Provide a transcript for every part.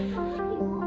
Oh.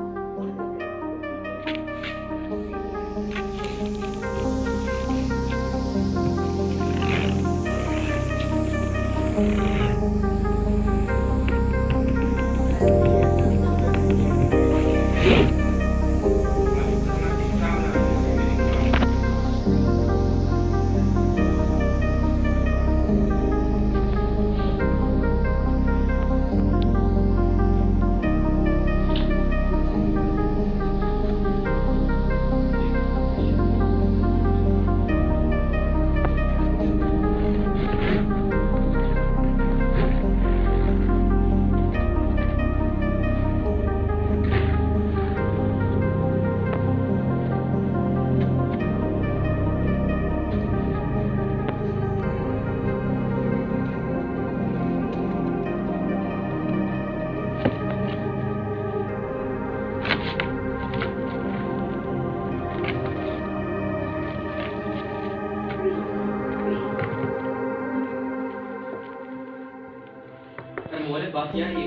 yeah.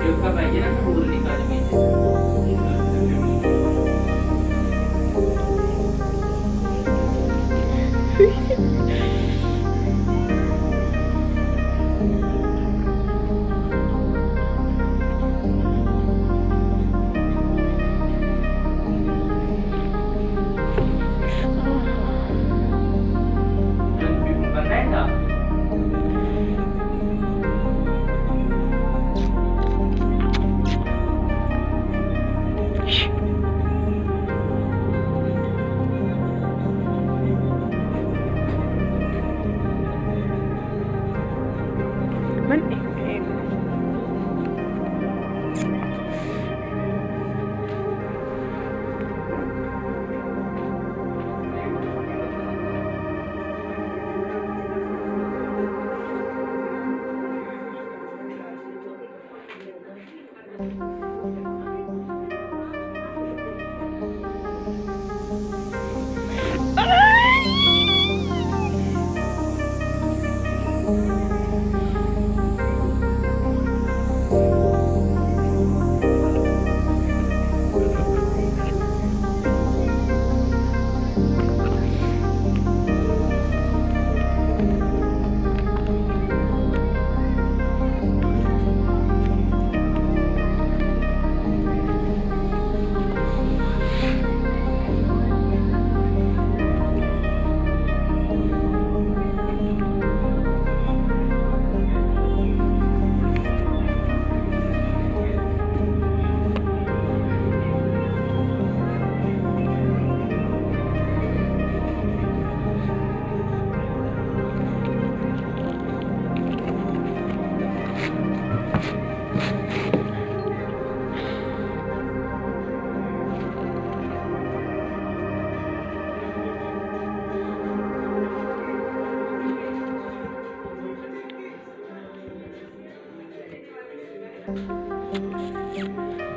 Jumpa baik ya, aku bernikah development.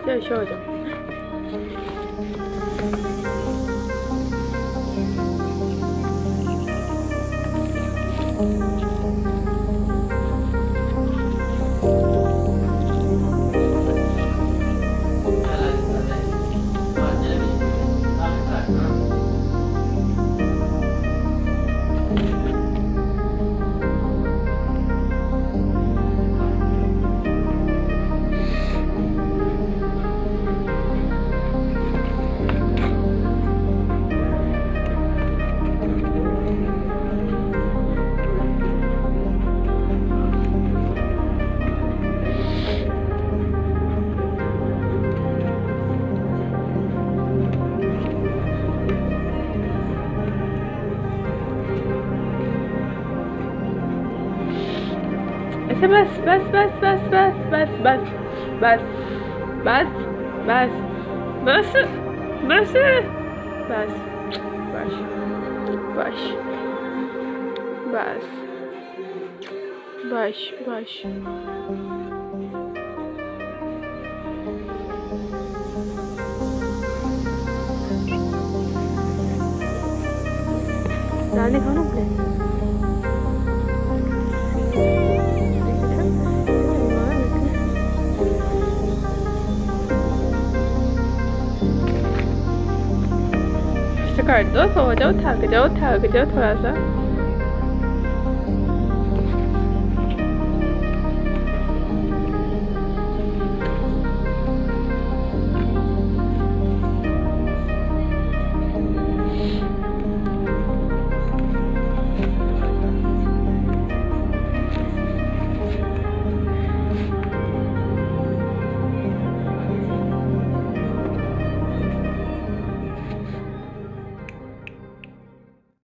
再笑一点。بس بس بس بس بس بس بس بس بس بس بس بس بس بس بس بس بس Dale con un pleno. कर दो सो जाओ थक जाओ थक जाओ थोड़ा सा